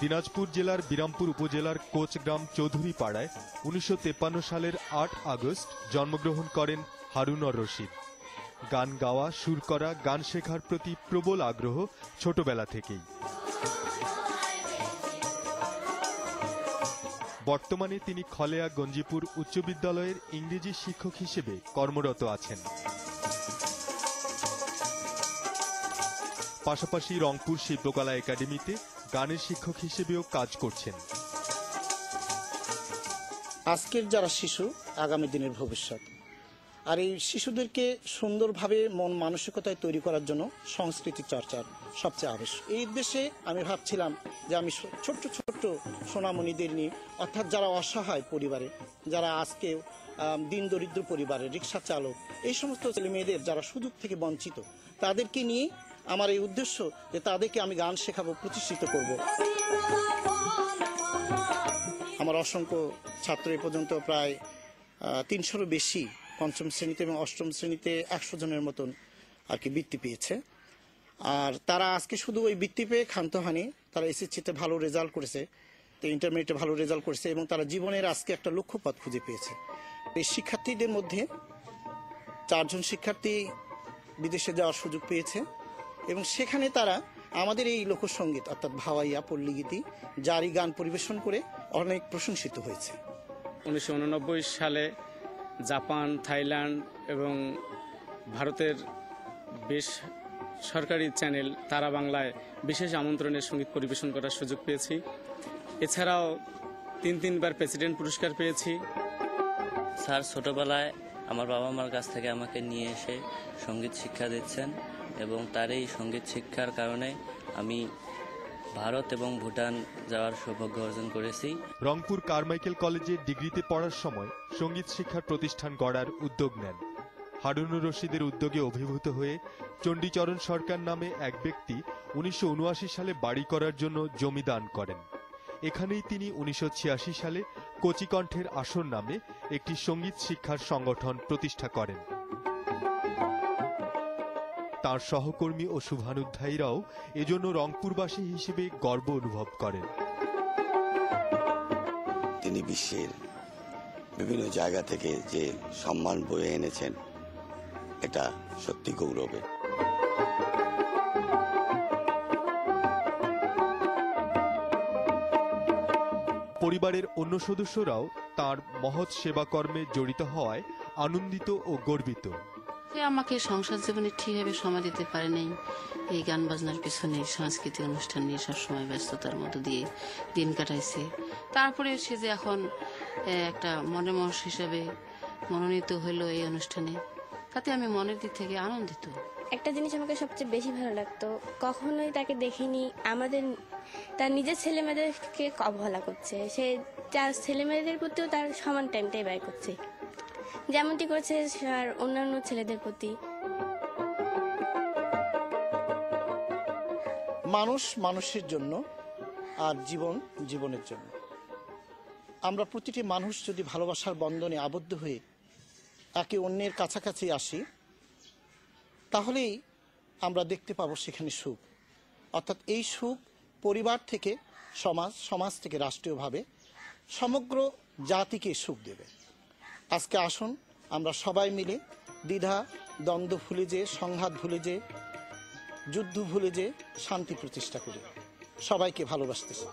দিনাজপুর জেলার বিরামপুর উপজেলার কোচগ্রাম চৌধুরী পাড়ায় উনিশশো সালের আট আগস্ট জন্মগ্রহণ করেন হারুনর রশিদ। গান গাওয়া, সুর করা, গান শেখার প্রতি প্রবল আগ্রহ ছোটবেলা থেকেই। বর্তমানে তিনি খলেয়া গঞ্জিপুর উচ্চ বিদ্যালয়ের ইংরেজি শিক্ষক হিসেবে কর্মরত আছেন। পাশাপাশি রংপুর শিল্পকলা একাডেমিতে গানের শিক্ষক হিসেবেও কাজ করছেন। আজকের যারা শিশু, আগামী দিনের ভবিষ্যৎ। আর এই শিশুদেরকে সুন্দরভাবে মন মানসিকতায় তৈরি করার জন্য সংস্কৃতি চর্চার সবচেয়ে আবশ্যক। এই উদ্দেশ্যে আমি ভাবছিলাম যে আমি ছোট্ট ছোট্ট সোনামণিদের নিয়ে, অর্থাৎ যারা অসহায় পরিবারে, যারা আজকে দিন দরিদ্র পরিবারে, রিক্সা চালক, এই সমস্ত ছেলে মেয়েদের যারা সুযোগ থেকে বঞ্চিত, তাদেরকে নিয়ে আমার এই উদ্দেশ্য যে তাদেরকে আমি গান শেখাবো, প্রতিষ্ঠিত করব। আমার অসংখ্য ছাত্র এ পর্যন্ত প্রায় তিনশোরও বেশি পঞ্চম শ্রেণীতে এবং অষ্টম শ্রেণীতে একশো জনের মতন আর কি বৃত্তি পেয়েছে। আর তারা আজকে শুধু ওই বৃত্তি পেয়ে ক্ষান্ত হয়নি, তারা এসএসসিতে ভালো রেজাল্ট করেছে, তো ইন্টারমিডিয়েটে ভালো রেজাল্ট করেছে এবং তারা জীবনের আজকে একটা লক্ষ্যপথ খুঁজে পেয়েছে। এই শিক্ষার্থীদের মধ্যে চারজন শিক্ষার্থী বিদেশে যাওয়ার সুযোগ পেয়েছে। এবং সেখানে তারা আমাদের এই লোকসঙ্গীত অর্থাৎ ভাওয়াইয়া পল্লীগীতি জারি গান পরিবেশন করে অনেক প্রশংসিত হয়েছে। উনিশশো উননব্বই সালে জাপান থাইল্যান্ড এবং ভারতের বেশ সরকারি চ্যানেল তারা বাংলায় বিশেষ আমন্ত্রণে সংগীত পরিবেশন করার সুযোগ পেয়েছি। এছাড়াও তিন তিনবার প্রেসিডেন্ট পুরস্কার পেয়েছি। স্যার ছোটবেলায় আমার বাবা মার কাছ থেকে আমাকে নিয়ে এসে সংগীত শিক্ষা দিচ্ছেন। এবং তার এই সংগীত শিক্ষার কারণে আমি ভারত এবং ভুটান যাওয়ার সৌভাগ্য অর্জন করেছি। রংপুর কারমাইকেল কলেজে ডিগ্রিতে পড়ার সময় সংগীত শিক্ষার প্রতিষ্ঠান গড়ার উদ্যোগ নেন। হারুনুর রশিদের উদ্যোগে অভিভূত হয়ে চণ্ডীচরণ সরকার নামে এক ব্যক্তি উনিশশো উনআশি সালে বাড়ি করার জন্য জমি দান করেন। এখানেই তিনি উনিশশো ছিয়াশি সালে কচিকণ্ঠের আসর নামে একটি সংগীত শিক্ষার সংগঠন প্রতিষ্ঠা করেন। তার সহকর্মী ও শুভানুধ্যায়ীরাও এজন্য রংপুরবাসী হিসেবে গর্ব অনুভব করেন। তিনি বিশ্বের বিভিন্ন জায়গা থেকে যে সম্মান বয়ে এনেছেন এটা সত্যি গৌরবের। পরিবারের অন্য সদস্যরাও তার মহৎ সেবাকর্মে জড়িত হওয়ায় আনন্দিত ও গর্বিত। সে আমাকে সংসার জীবনে ঠিকভাবে সময় দিতে পারে নাই। এই গান বাজনার পিছনে সাংস্কৃতিক অনুষ্ঠান নিয়ে সবসময় ব্যস্ততার মধ্যে দিয়ে দিন কাটাইছে। তারপরে সে যে এখন একটা মনে মনস হিসাবে মনোনীত হলো এই অনুষ্ঠানে, তাতে আমি মনের দিক থেকে আনন্দিত। একটা জিনিস আমাকে সবচেয়ে বেশি ভালো লাগতো, কখনোই তাকে দেখিনি। আমাদের, তার নিজের ছেলে মেয়েদেরকে অবহেলা করছে। সে, তার ছেলে মেয়েদের প্রতিও তার সমান টাইমটাই ব্যয় করছে। যেমনটি করছে আর অন্যান্য ছেলেদের প্রতি। মানুষ মানুষের জন্য আর জীবন জীবনের জন্য। আমরা প্রতিটি মানুষ যদি ভালোবাসার বন্ধনে আবদ্ধ হয়ে একে অন্যের কাছাকাছি আসি, তাহলেই আমরা দেখতে পাবো সেখানে সুখ। অর্থাৎ এই সুখ পরিবার থেকে, সমাজ সমাজ থেকে রাষ্ট্রীয়ভাবে সমগ্র জাতিকে সুখ দেবে। আজকে আসুন, আমরা সবাই মিলে দ্বিধা, দ্বন্দ্ব ভুলে যে সংঘাত ভুলে যে যুদ্ধ ভুলে যে শান্তি প্রতিষ্ঠা করি। সবাইকে ভালোবাসতেছি।